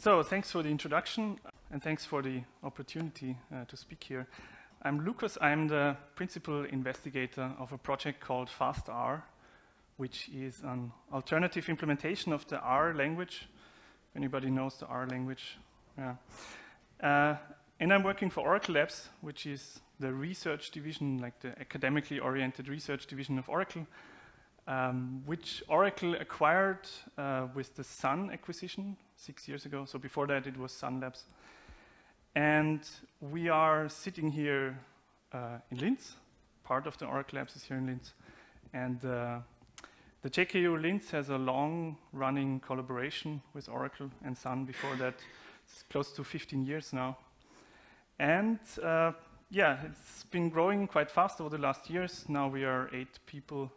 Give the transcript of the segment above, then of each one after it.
So thanks for the introduction and thanks for the opportunity uh, to speak here. I'm Lukas. I'm the principal investigator of a project called FastR, which is an alternative implementation of the R language. If anybody knows the R language, yeah. Uh, and I'm working for Oracle Labs, which is the research division, like the academically oriented research division of Oracle, um, which Oracle acquired uh, with the Sun acquisition six years ago. So before that, it was Sun Labs. And we are sitting here uh, in Linz. Part of the Oracle Labs is here in Linz. And uh, the JKU Linz has a long-running collaboration with Oracle and Sun. Before that, it's close to 15 years now. And uh, yeah, it's been growing quite fast over the last years. Now we are eight people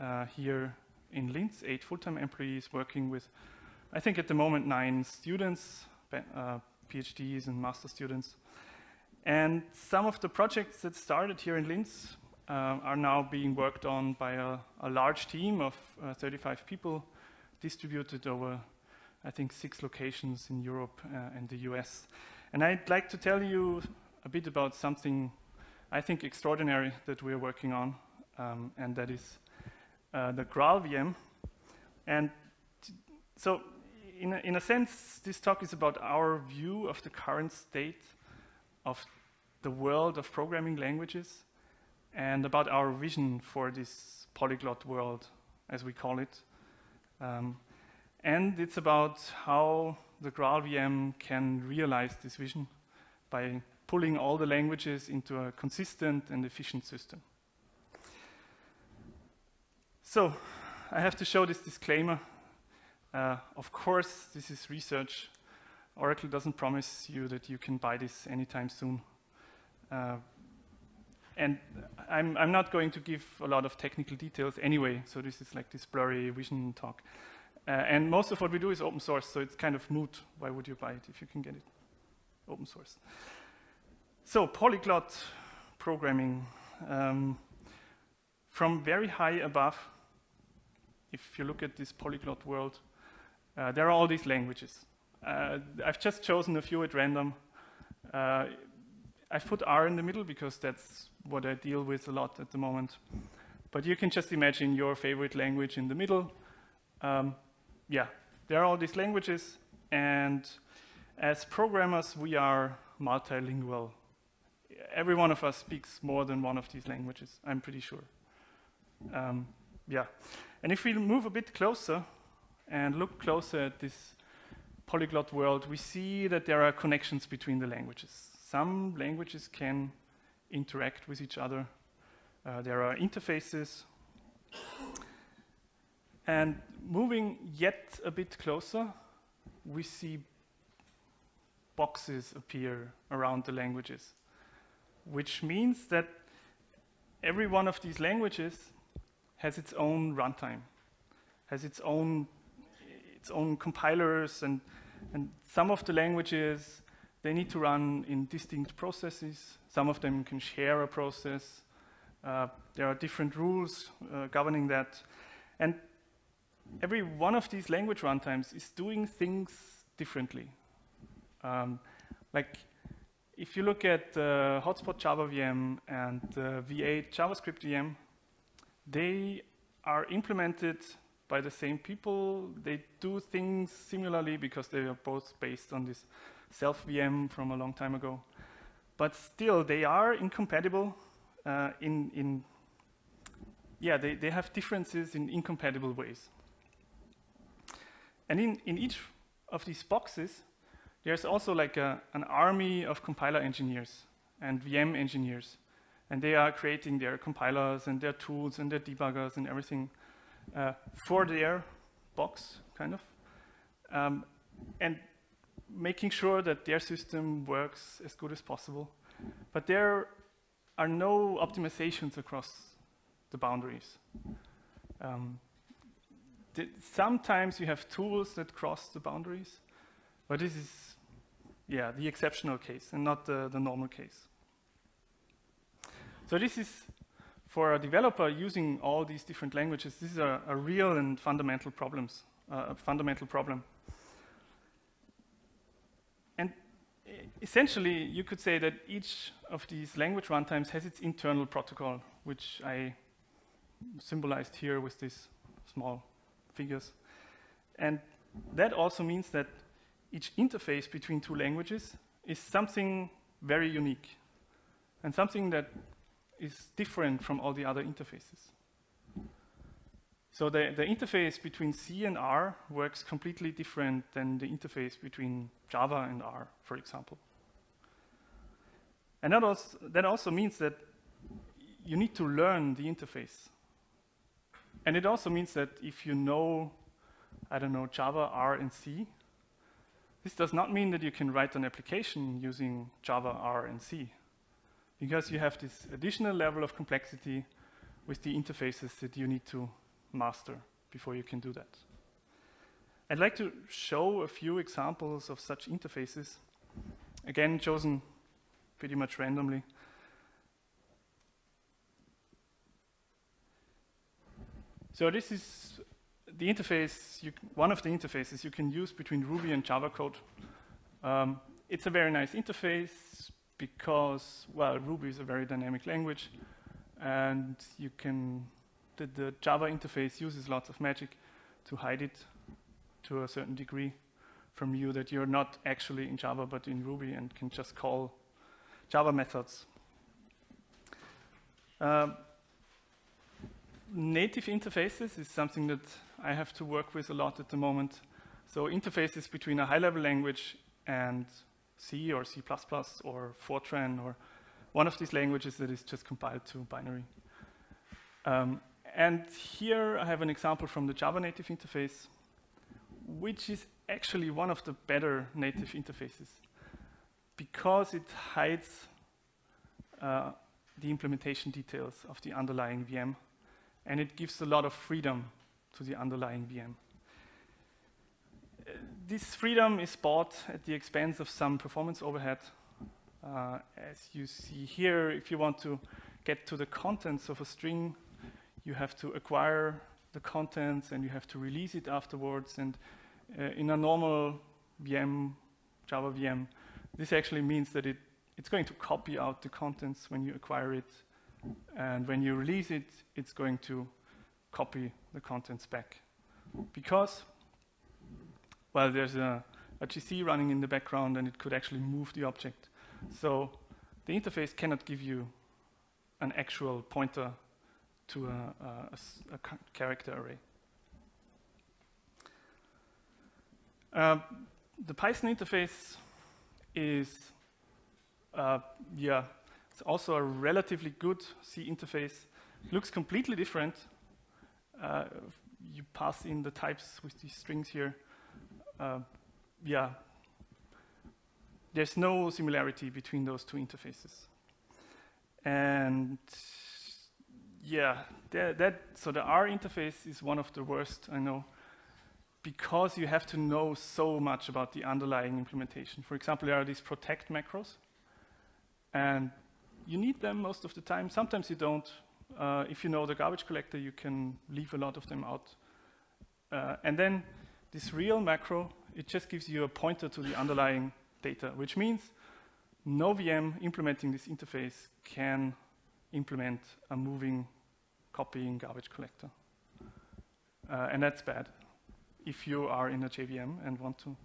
uh, here in Linz, eight full-time employees working with, I think at the moment, nine students, uh, PhDs and master students. And some of the projects that started here in Linz uh, are now being worked on by a, a large team of uh, 35 people distributed over, I think, six locations in Europe uh, and the US. And I'd like to tell you a bit about something I think extraordinary that we're working on, um, and that is uh, the Graal VM. And so, in a, in a sense, this talk is about our view of the current state of the world of programming languages and about our vision for this polyglot world, as we call it. Um, and it's about how the Graal VM can realize this vision by pulling all the languages into a consistent and efficient system. So, I have to show this disclaimer. Uh, of course, this is research. Oracle doesn't promise you that you can buy this anytime soon. Uh, and I'm, I'm, not going to give a lot of technical details anyway, so this is like this blurry vision talk. Uh, and most of what we do is open source, so it's kind of moot. Why would you buy it if you can get it open source? So polyglot programming. Um, from very high above, if you look at this polyglot world, uh, there are all these languages. Uh, I've just chosen a few at random. Uh, I've put R in the middle because that's what I deal with a lot at the moment. But you can just imagine your favorite language in the middle. Um, yeah, there are all these languages, and as programmers, we are multilingual. Every one of us speaks more than one of these languages, I'm pretty sure. Um, yeah, and if we move a bit closer and look closer at this polyglot world, we see that there are connections between the languages. Some languages can interact with each other. Uh, there are interfaces. And moving yet a bit closer, we see boxes appear around the languages, which means that every one of these languages has its own runtime, has its own, its own compilers, and, and some of the languages, they need to run in distinct processes. Some of them can share a process. Uh, there are different rules uh, governing that. And every one of these language runtimes is doing things differently. Um, like, if you look at uh, Hotspot Java VM and uh, V8 JavaScript VM, they are implemented by the same people. They do things similarly because they are both based on this Self VM from a long time ago. But still, they are incompatible uh, in, in, yeah, they, they have differences in incompatible ways. And in, in each of these boxes, there's also like a, an army of compiler engineers and VM engineers. And they are creating their compilers and their tools and their debuggers and everything uh, for their box, kind of. Um, and making sure that their system works as good as possible. But there are no optimizations across the boundaries. Um, sometimes you have tools that cross the boundaries, but this is, yeah, the exceptional case and not the, the normal case. So this is, for a developer using all these different languages, this is a, a real and fundamental problems, uh, a fundamental problem. And essentially, you could say that each of these language runtimes has its internal protocol, which I symbolized here with these small figures. And that also means that each interface between two languages is something very unique and something that is different from all the other interfaces. So the, the interface between C and R works completely different than the interface between Java and R, for example. And that also, that also means that you need to learn the interface. And it also means that if you know, I don't know, Java, R, and C, this does not mean that you can write an application using Java, R, and C, because you have this additional level of complexity with the interfaces that you need to master before you can do that. I'd like to show a few examples of such interfaces, again chosen pretty much randomly. So this is the interface, you, one of the interfaces you can use between Ruby and Java code. Um, it's a very nice interface because, well, Ruby is a very dynamic language, and you can the, the Java interface uses lots of magic to hide it to a certain degree from you that you're not actually in Java but in Ruby and can just call Java methods. Um, native interfaces is something that I have to work with a lot at the moment. So interfaces between a high-level language and C or C++ or Fortran or one of these languages that is just compiled to binary. Um, and here I have an example from the Java native interface, which is actually one of the better native interfaces because it hides uh, the implementation details of the underlying VM and it gives a lot of freedom to the underlying VM. This freedom is bought at the expense of some performance overhead. Uh, as you see here, if you want to get to the contents of a string you have to acquire the contents and you have to release it afterwards. And uh, in a normal VM, Java VM, this actually means that it, it's going to copy out the contents when you acquire it. And when you release it, it's going to copy the contents back. Because, well, there's a, a GC running in the background and it could actually move the object. So the interface cannot give you an actual pointer to a, a, a character array. Uh, the Python interface is, uh, yeah, it's also a relatively good C interface. Looks completely different. Uh, you pass in the types with these strings here. Uh, yeah, there's no similarity between those two interfaces. And yeah, that, that, so the R interface is one of the worst, I know, because you have to know so much about the underlying implementation. For example, there are these protect macros, and you need them most of the time. Sometimes you don't. Uh, if you know the garbage collector, you can leave a lot of them out. Uh, and then this real macro, it just gives you a pointer to the underlying data, which means no VM implementing this interface can implement a moving copying garbage collector. Uh, and that's bad if you are in a JVM and want to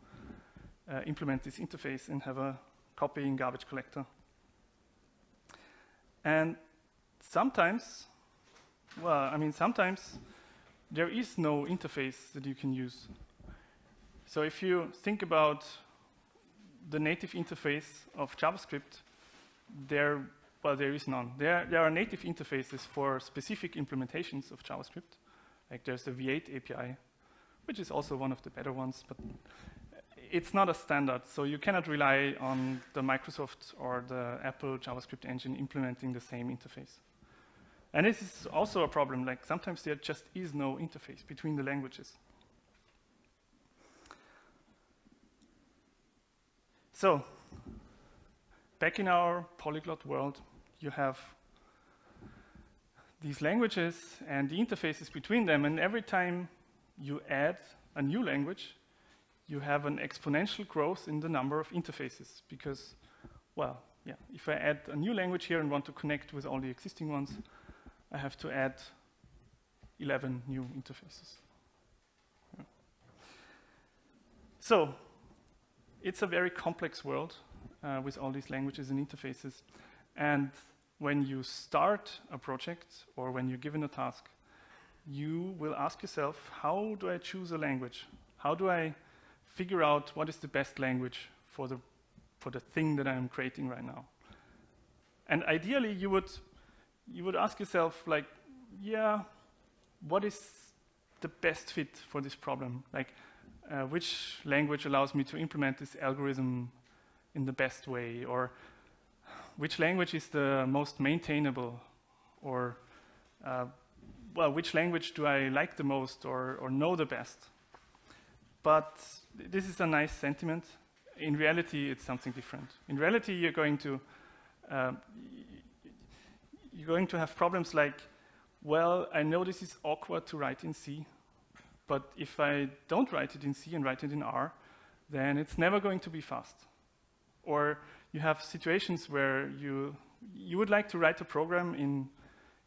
uh, implement this interface and have a copying garbage collector. And sometimes, well, I mean, sometimes there is no interface that you can use. So if you think about the native interface of JavaScript, there well, there is none. There, there are native interfaces for specific implementations of JavaScript. Like there's the V8 API, which is also one of the better ones, but it's not a standard. So you cannot rely on the Microsoft or the Apple JavaScript engine implementing the same interface. And this is also a problem. Like sometimes there just is no interface between the languages. So back in our polyglot world, you have these languages and the interfaces between them, and every time you add a new language, you have an exponential growth in the number of interfaces because well, yeah, if I add a new language here and want to connect with all the existing ones, I have to add 11 new interfaces. Yeah. So, it's a very complex world uh, with all these languages and interfaces. And when you start a project or when you're given a task, you will ask yourself, how do I choose a language? How do I figure out what is the best language for the, for the thing that I'm creating right now? And ideally, you would, you would ask yourself, like, yeah, what is the best fit for this problem? Like, uh, which language allows me to implement this algorithm in the best way? Or which language is the most maintainable? Or, uh, well, which language do I like the most or, or know the best? But this is a nice sentiment. In reality, it's something different. In reality, you're going to um, you're going to have problems like, well, I know this is awkward to write in C, but if I don't write it in C and write it in R, then it's never going to be fast. Or you have situations where you, you would like to write a program in,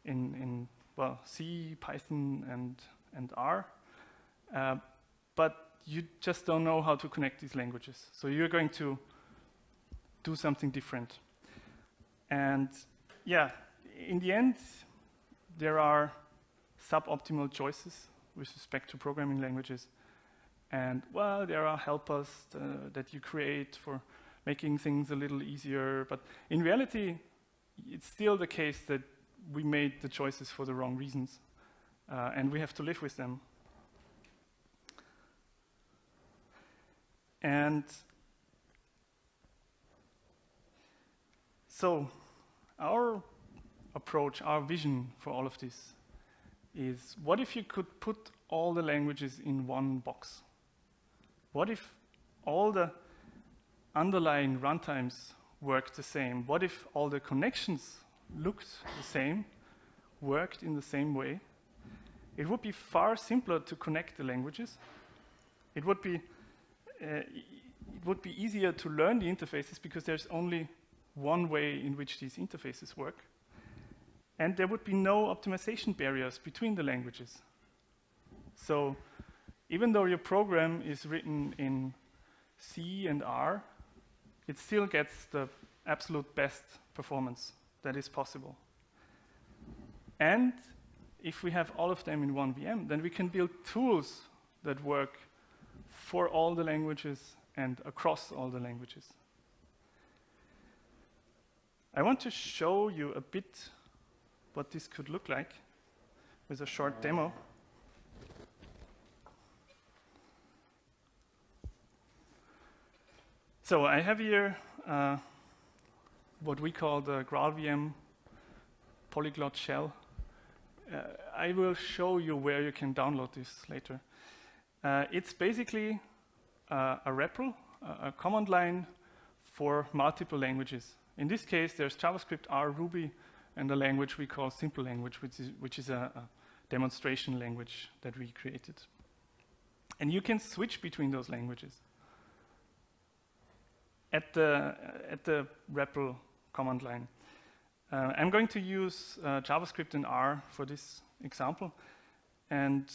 in, in well, C, Python, and, and R, uh, but you just don't know how to connect these languages. So you're going to do something different. And yeah, in the end, there are suboptimal choices with respect to programming languages. And well, there are helpers uh, that you create for making things a little easier. But in reality, it's still the case that we made the choices for the wrong reasons. Uh, and we have to live with them. And so our approach, our vision for all of this is what if you could put all the languages in one box? What if all the underlying runtimes worked the same? What if all the connections looked the same, worked in the same way? It would be far simpler to connect the languages. It would be, uh, it would be easier to learn the interfaces because there's only one way in which these interfaces work. And there would be no optimization barriers between the languages. So even though your program is written in C and R, it still gets the absolute best performance that is possible. And if we have all of them in one VM, then we can build tools that work for all the languages and across all the languages. I want to show you a bit what this could look like with a short demo. So I have here uh, what we call the GraalVM polyglot shell. Uh, I will show you where you can download this later. Uh, it's basically uh, a REPL, a command line for multiple languages. In this case, there's JavaScript, R, Ruby, and a language we call simple language, which is, which is a, a demonstration language that we created. And you can switch between those languages. At the, at the REPL command line. Uh, I'm going to use uh, JavaScript and R for this example. And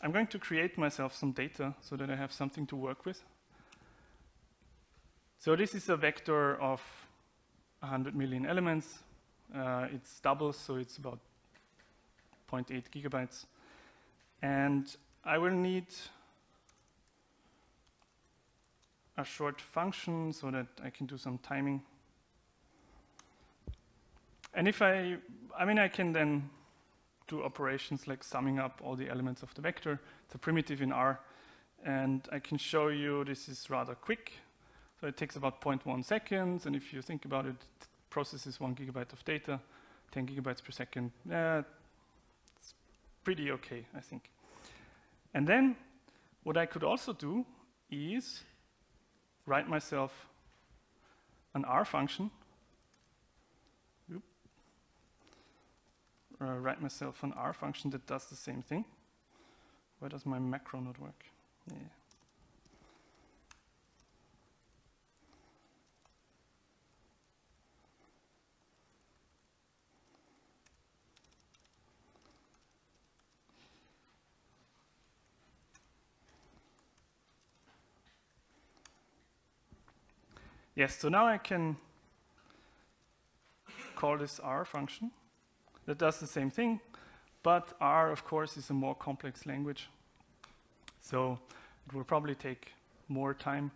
I'm going to create myself some data so that I have something to work with. So this is a vector of 100 million elements. Uh, it's double, so it's about 0.8 gigabytes. And I will need a short function so that I can do some timing. And if I, I mean, I can then do operations like summing up all the elements of the vector. A primitive in R. And I can show you this is rather quick. So it takes about 0.1 seconds, and if you think about it, it processes one gigabyte of data, 10 gigabytes per second. Uh, it's pretty okay, I think. And then what I could also do is write myself an R function. Uh, write myself an R function that does the same thing. Why does my macro not work? Yeah. Yes, so now I can call this R function that does the same thing, but R, of course, is a more complex language. So it will probably take more time.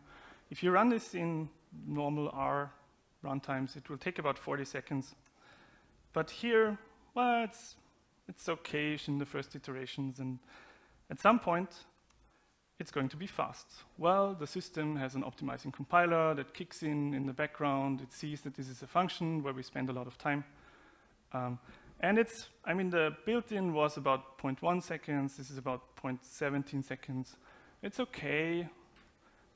If you run this in normal R runtimes, it will take about 40 seconds. But here, well, it's, it's okay in the first iterations, and at some point, it's going to be fast. Well, the system has an optimizing compiler that kicks in in the background. It sees that this is a function where we spend a lot of time. Um, and it's, I mean, the built-in was about 0.1 seconds. This is about 0.17 seconds. It's okay,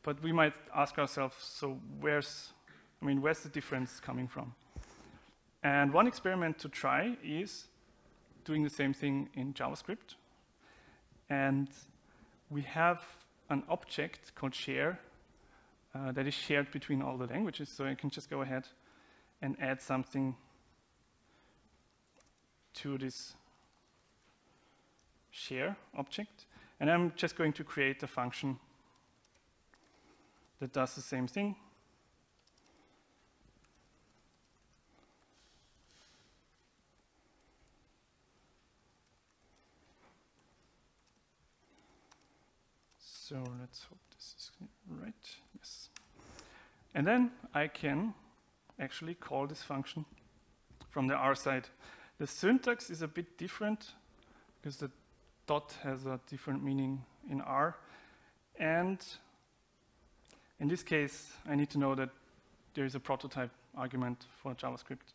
but we might ask ourselves, so where's, I mean, where's the difference coming from? And one experiment to try is doing the same thing in JavaScript. And we have an object called share uh, that is shared between all the languages. So I can just go ahead and add something to this share object. And I'm just going to create a function that does the same thing. So let's hope this is right. Yes. And then I can actually call this function from the R side. The syntax is a bit different because the dot has a different meaning in R. And in this case, I need to know that there is a prototype argument for JavaScript.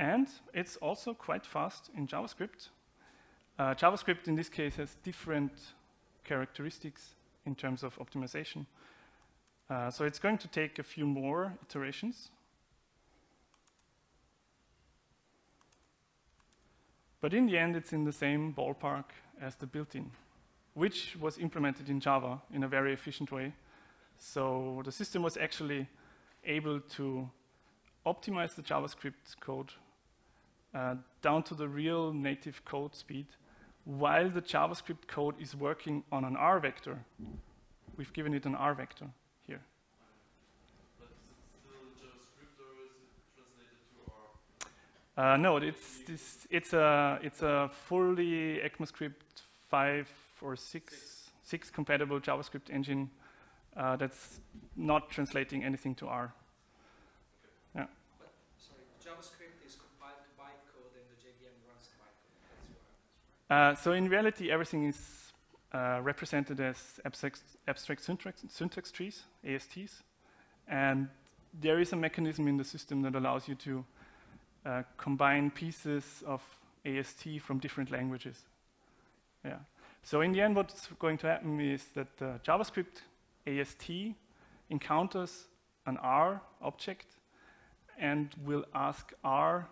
And it's also quite fast in JavaScript. Uh, JavaScript in this case has different characteristics in terms of optimization. Uh, so it's going to take a few more iterations. But in the end, it's in the same ballpark as the built-in, which was implemented in Java in a very efficient way. So the system was actually able to optimize the JavaScript code uh, down to the real native code speed while the JavaScript code is working on an R vector. We've given it an R vector here. Uh, no, it's, this, it's, a, it's a fully ECMAScript 5 or 6, Six. compatible JavaScript engine uh, that's not translating anything to R. But, sorry, JavaScript is compiled to bytecode and the JVM runs bytecode. That's what happens, right? Uh, so in reality, everything is uh, represented as abstract, abstract syntax, syntax trees, ASTs. And there is a mechanism in the system that allows you to uh, combine pieces of AST from different languages. Yeah. So in the end, what's going to happen is that the JavaScript AST encounters an R object and will ask R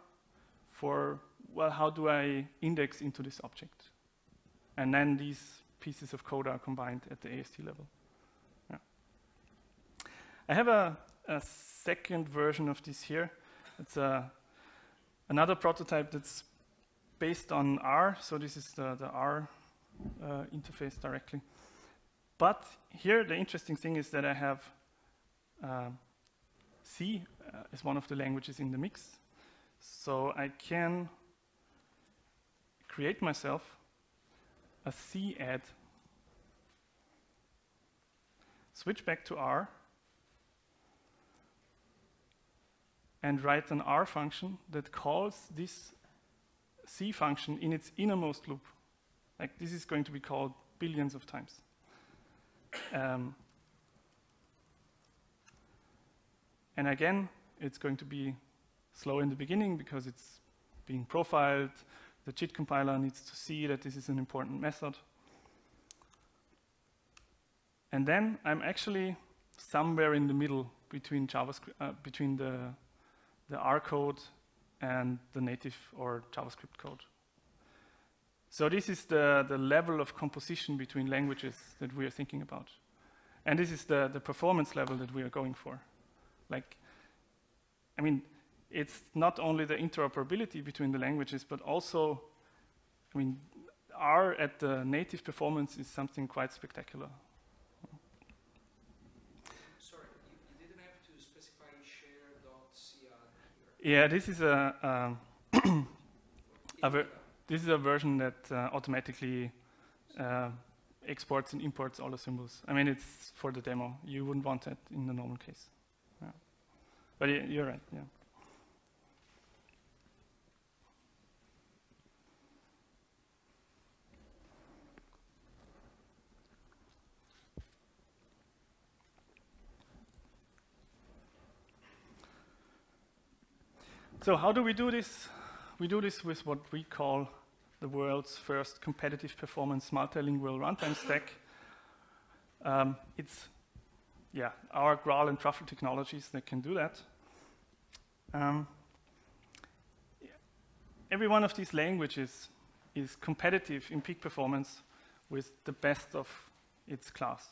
for, well, how do I index into this object? And then these pieces of code are combined at the AST level. Yeah. I have a, a second version of this here. It's a, another prototype that's based on R. So this is the, the R uh, interface directly. But here, the interesting thing is that I have uh, C uh, as one of the languages in the mix. So I can create myself a C add, switch back to R, and write an R function that calls this C function in its innermost loop. Like this is going to be called billions of times. Um, and again, it's going to be slow in the beginning because it's being profiled. The JIT compiler needs to see that this is an important method. And then I'm actually somewhere in the middle between JavaScript, uh, between the, the R code and the native or JavaScript code. So this is the, the level of composition between languages that we are thinking about. And this is the, the performance level that we are going for. Like, I mean, it's not only the interoperability between the languages, but also, I mean, R at the native performance is something quite spectacular. Sorry, you, didn't have to specify share.cr here. Yeah, this is a, um, a this is a version that uh, automatically uh, exports and imports all the symbols. I mean, it's for the demo. You wouldn't want that in the normal case. Yeah. But you're right. Yeah. So how do we do this? We do this with what we call the world's first competitive performance multilingual runtime stack. Um, it's yeah, our Graal and Truffle technologies that can do that. Um, every one of these languages is competitive in peak performance with the best of its class.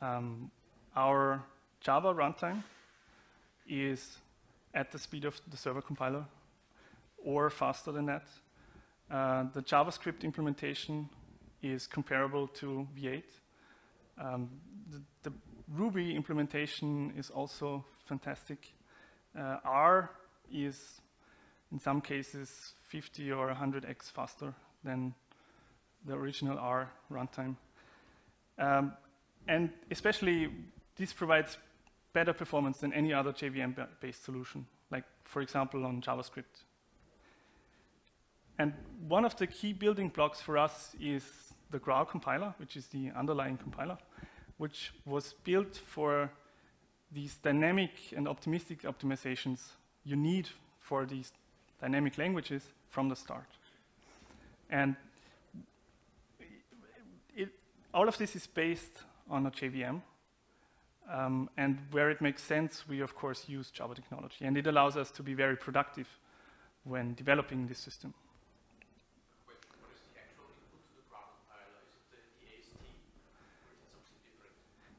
Um, our Java runtime is at the speed of the server compiler or faster than that. Uh, the JavaScript implementation is comparable to V8. Um, the, the, Ruby implementation is also fantastic. Uh, R is, in some cases, 50 or 100x faster than the original R runtime. Um, and especially, this provides better performance than any other JVM-based solution, like, for example, on JavaScript. And one of the key building blocks for us is the Graal compiler, which is the underlying compiler, which was built for these dynamic and optimistic optimizations you need for these dynamic languages from the start. And it, all of this is based on a JVM. Um, and where it makes sense, we of course use Java technology. And it allows us to be very productive when developing this system. The the?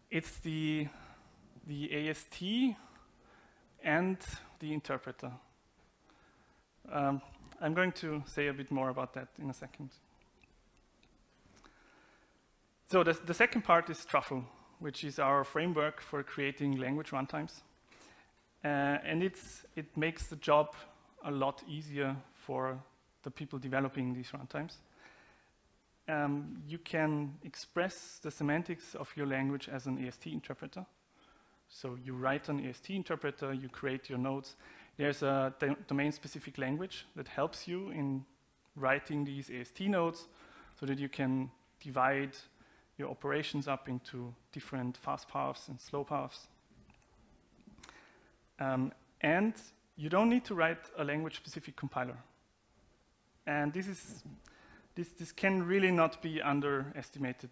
It's the, the AST and the interpreter. Um, I'm going to say a bit more about that in a second. So the, the second part is Truffle, which is our framework for creating language runtimes. Uh, and it's, it makes the job a lot easier for the people developing these runtimes. Um, you can express the semantics of your language as an AST interpreter. So you write an AST interpreter, you create your nodes. There's a domain-specific language that helps you in writing these AST nodes so that you can divide your operations up into different fast paths and slow paths. Um, and you don't need to write a language-specific compiler. And this, is, this, this can really not be underestimated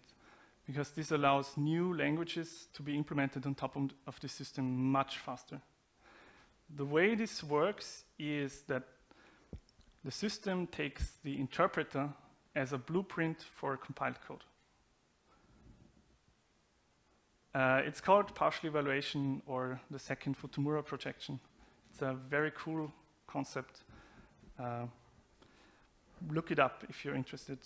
because this allows new languages to be implemented on top of the system much faster. The way this works is that the system takes the interpreter as a blueprint for compiled code. Uh, it's called partial evaluation or the second Futamura projection. It's a very cool concept. Uh, look it up if you're interested.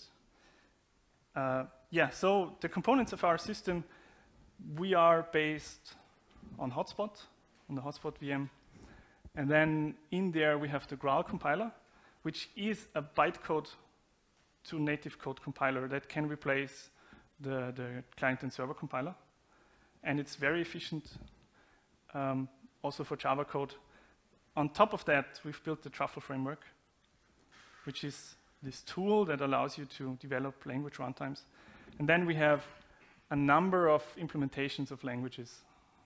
Uh, yeah, so the components of our system, we are based on Hotspot, on the Hotspot VM. And then in there we have the Graal compiler, which is a bytecode to native code compiler that can replace the, the client and server compiler and it's very efficient um, also for Java code. On top of that, we've built the Truffle framework, which is this tool that allows you to develop language runtimes. And then we have a number of implementations of languages.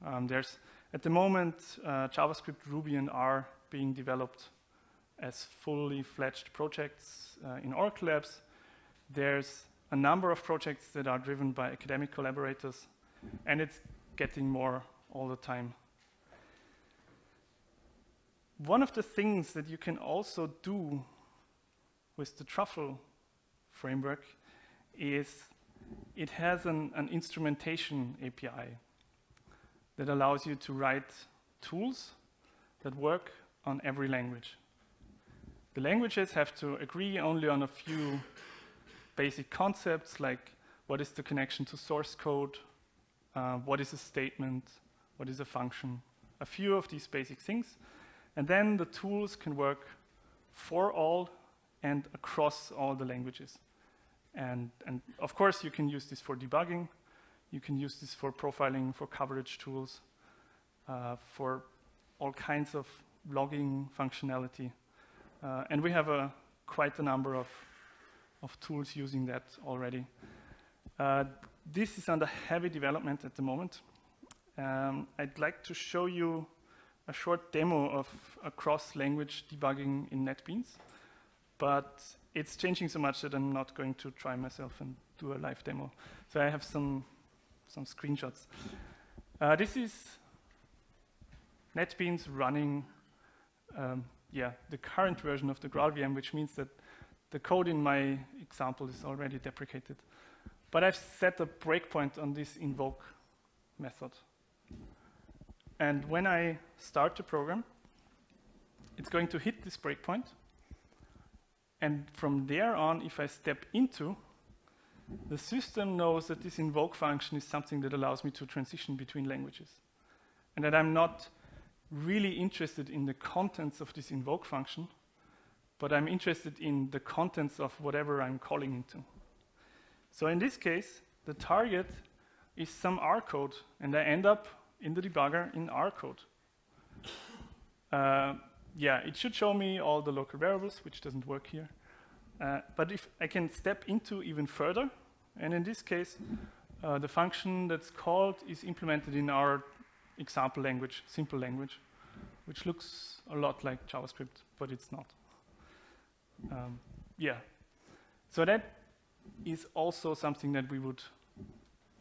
Um, there's, at the moment, uh, JavaScript, Ruby, and R being developed as fully fledged projects uh, in Oracle Labs. There's a number of projects that are driven by academic collaborators and it's getting more all the time. One of the things that you can also do with the Truffle framework is it has an, an instrumentation API that allows you to write tools that work on every language. The languages have to agree only on a few basic concepts like what is the connection to source code, uh, what is a statement, what is a function, a few of these basic things. And then the tools can work for all and across all the languages. And, and of course, you can use this for debugging. You can use this for profiling, for coverage tools, uh, for all kinds of logging functionality. Uh, and we have a, quite a number of, of tools using that already. Uh, this is under heavy development at the moment. Um, I'd like to show you a short demo of a cross-language debugging in NetBeans, but it's changing so much that I'm not going to try myself and do a live demo. So I have some, some screenshots. Uh, this is NetBeans running um, yeah, the current version of the GraalVM, which means that the code in my example is already deprecated. But I've set a breakpoint on this invoke method. And when I start the program, it's going to hit this breakpoint. And from there on, if I step into, the system knows that this invoke function is something that allows me to transition between languages. And that I'm not really interested in the contents of this invoke function, but I'm interested in the contents of whatever I'm calling into. So in this case, the target is some R code, and I end up in the debugger in R code. Uh, yeah, it should show me all the local variables, which doesn't work here. Uh, but if I can step into even further, and in this case, uh, the function that's called is implemented in our example language, simple language, which looks a lot like JavaScript, but it's not. Um, yeah. So that is also something that we would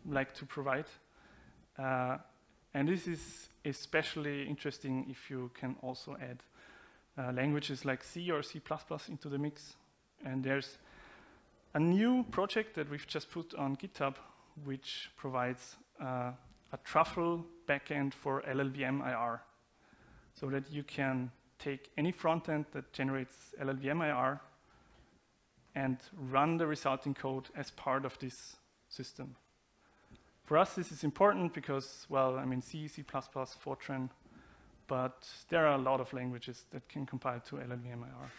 like to provide. Uh, and this is especially interesting if you can also add uh, languages like C or C++ into the mix. And there's a new project that we've just put on GitHub, which provides uh, a truffle backend for LLVM IR, so that you can take any front end that generates LLVM IR and run the resulting code as part of this system. For us, this is important because, well, I mean, C, C++, Fortran, but there are a lot of languages that can compile to LLVM-IR.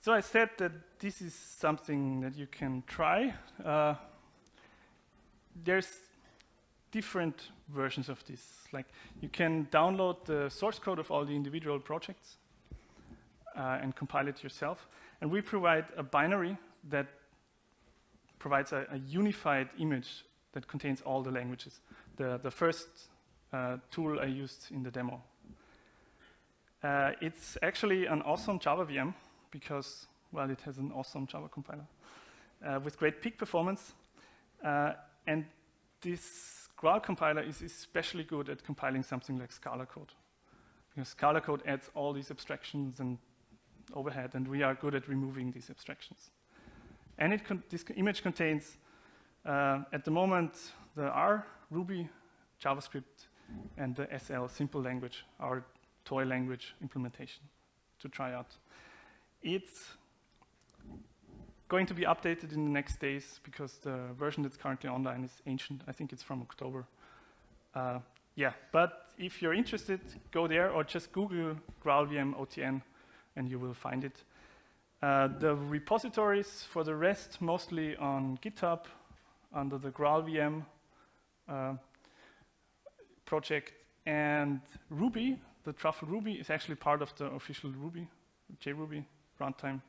So I said that this is something that you can try. Uh, there's different versions of this. Like you can download the source code of all the individual projects uh, and compile it yourself. And we provide a binary that provides a, a, unified image that contains all the languages. The, the first uh, tool I used in the demo. Uh, it's actually an awesome Java VM because, well, it has an awesome Java compiler uh, with great peak performance. Uh, and this Graal compiler is especially good at compiling something like Scala code. Because Scala code adds all these abstractions and overhead, and we are good at removing these abstractions. And it this image contains, uh, at the moment, the R, Ruby, JavaScript, and the SL, simple language, our toy language implementation to try out. It's going to be updated in the next days because the version that's currently online is ancient. I think it's from October. Uh, yeah, but if you're interested, go there or just Google GraalVM OTN and you will find it. Uh, the repositories for the rest mostly on GitHub under the GraalVM uh, project and Ruby, the Truffle Ruby is actually part of the official Ruby, JRuby runtime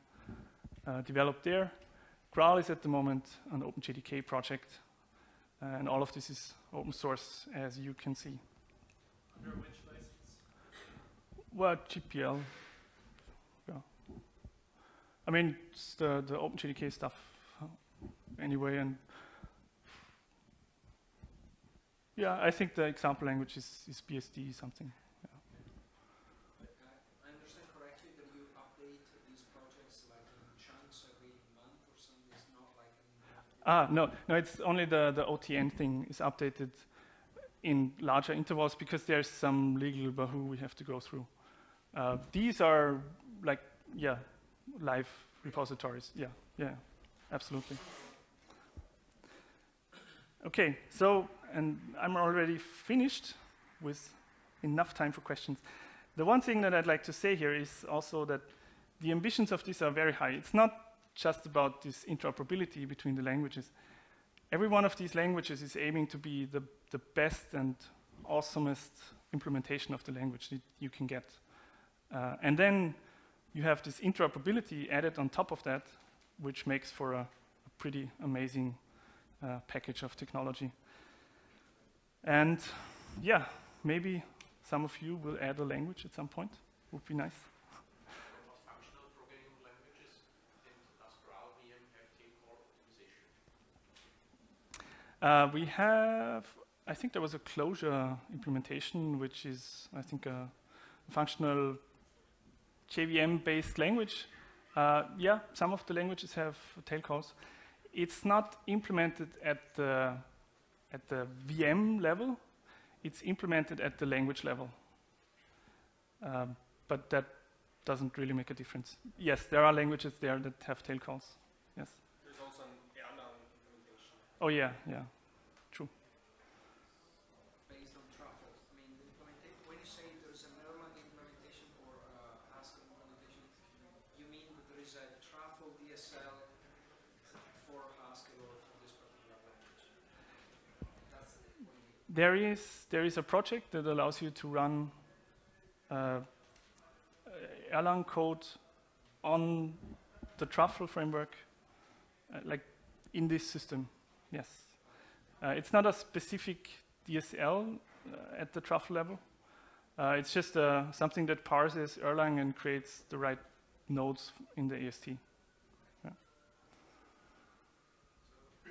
uh, developed there. Graal is at the moment an OpenJDK project and all of this is open source as you can see. Under which license? Well, GPL I mean, the, the OpenJDK stuff anyway, and yeah, I think the example language is, is BSD something. I understand correctly that you update these projects like in chunks or something. It's not ah no no it's only the the OTN thing is updated in larger intervals because there's some legal bahoo we have to go through. Uh, these are like yeah live repositories. Yeah, yeah, absolutely. Okay, so, and I'm already finished with enough time for questions. The one thing that I'd like to say here is also that the ambitions of this are very high. It's not just about this interoperability between the languages. Every one of these languages is aiming to be the, the best and awesomest implementation of the language that you can get. Uh, and then you have this interoperability added on top of that, which makes for a, a pretty amazing uh, package of technology. And yeah, maybe some of you will add a language at some point. Would be nice. Uh, we have, I think there was a Clojure implementation, which is, I think, a functional JVM-based language. Uh, yeah, some of the languages have tail calls. It's not implemented at the, at the VM level. It's implemented at the language level. Um, but that doesn't really make a difference. Yes, there are languages there that have tail calls. Yes. There's also an Erlang implementation Oh yeah, yeah. based on truffle. I mean, the implementa- when you say there's an Erlang implementation or uh, Haskell implementation, you mean that there is a truffle DSL for Haskell or for this particular language? That's what you mean. There is there is a project that allows you to run uh, Erlang code on the Truffle framework, uh, like in this system. Yes, uh, it's not a specific DSL uh, at the Truffle level. Uh, it's just uh, something that parses Erlang and creates the right nodes in the AST. Yeah.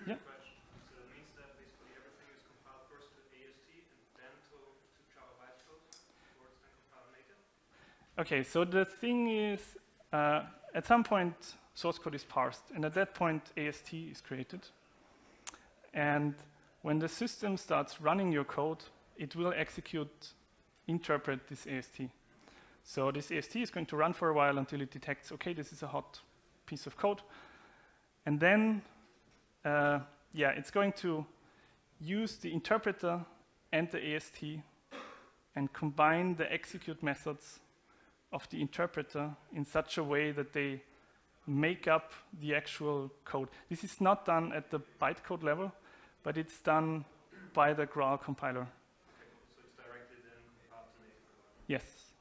Yeah. Question. So it means that basically everything is compiled first to AST and then to, to Java bytecode, or it's then compiled later? Okay, so the thing is, uh, at some point, source code is parsed, and at that point, AST is created. And when the system starts running your code, it will execute, interpret this AST. So this AST is going to run for a while until it detects, okay, this is a hot piece of code. And then, uh, yeah, it's going to use the interpreter and the AST and combine the execute methods of the interpreter in such a way that they make up the actual code. This is not done at the bytecode level, but it's done by the Graal compiler. So it's directly then compiled to native. Yes,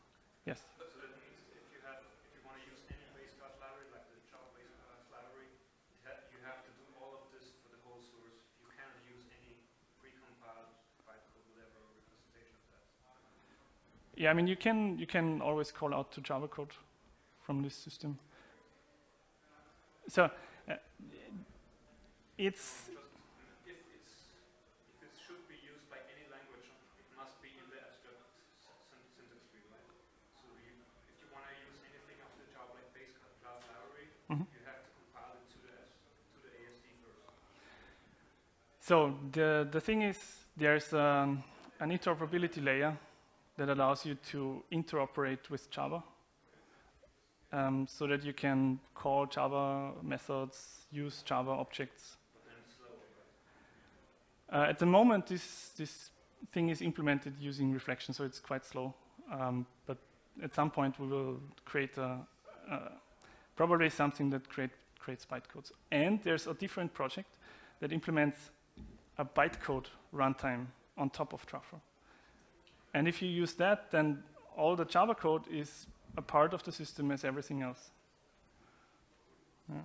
yes. So that means if you have, if you want to use any base class library, like the Java base class library, it ha you have to do all of this for the whole source. You cannot use any precompiled bytecode, whatever representation of that. Yeah, I mean, you can, you can always call out to Java code from this system. So, uh, it's, if it's, if it should be used by any language, it must be in the abstract syntax tree, right? So you, if you want to use anything of the Java like base class library, Mhm. you have to compile it to the to the AST first. So the, the thing is, there's um, an interoperability layer that allows you to interoperate with Java um, so that you can call Java methods, use Java objects. Uh, at the moment, this, this thing is implemented using reflection, so it's quite slow. Um, but at some point, we will create a, probably something that create, creates bytecodes. And there's a different project that implements a bytecode runtime on top of Truffle. And if you use that, then all the Java code is a part of the system as everything else. Yeah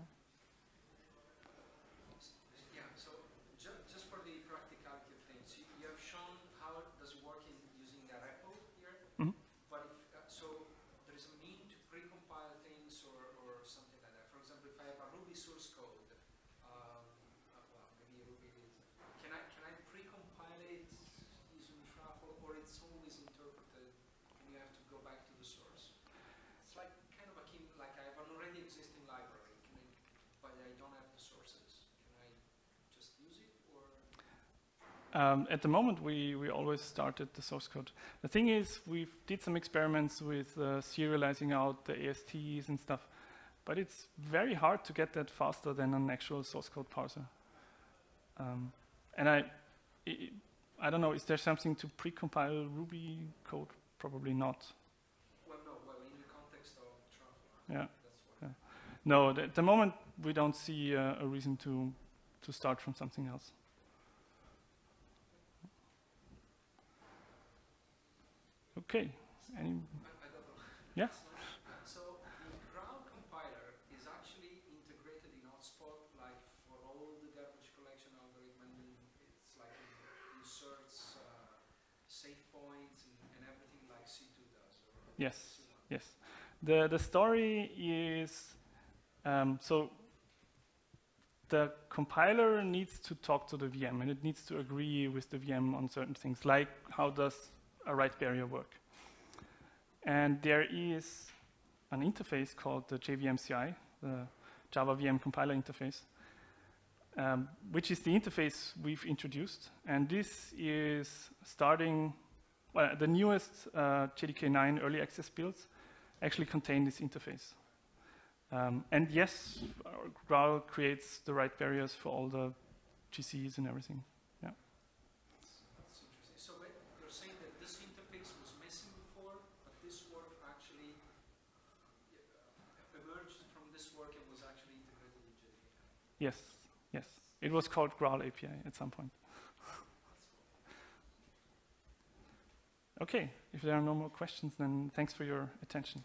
so ju- just for the practicality of things, you, you have shown how it does work in using a repo here. Mhm. But if, uh, so there is a mean to precompile things or, or something like that. For example, if I have a Ruby source code, um, uh, well, maybe Ruby is, can I, can I precompile it using Truffle or it's always interpreted and you have to go back to the source? It's like kind of akin, like I have an already existing library, can I, but I don't have the sources. Can I just use it or? Um, at the moment, we, we always start at the source code. The thing is, we did some experiments with uh, serializing out the ASTs and stuff, but it's very hard to get that faster than an actual source code parser. Um, and I, I, I don't know, is there something to precompile Ruby code? Probably not. Well, no, well, in the context of. Yeah. That's what. No, at the moment we don't see uh, a reason to to start from something else. Okay. Any? I, I don't know. Yeah. So the Graal compiler is actually integrated in Hotspot, like for all the garbage collection algorithm. and It's like it inserts uh, save points and, and everything like C2 does. Yes. C1. Yes. The the story is um, so the compiler needs to talk to the VM and it needs to agree with the VM on certain things, like how does a write barrier work. And there is an interface called the JVMCI, the Java VM compiler interface, um, which is the interface we've introduced. And this is starting, well, the newest uh, JDK 9 early access builds actually contain this interface. Um, and yes, Graal creates the write barriers for all the GCs and everything. That's interesting. So wait, you're saying that this interface was missing before, but this work actually uh, emerged from this work and was actually integrated in JDK. Yes, yes. It was called Graal API at some point. Okay, if there are no more questions, then thanks for your attention.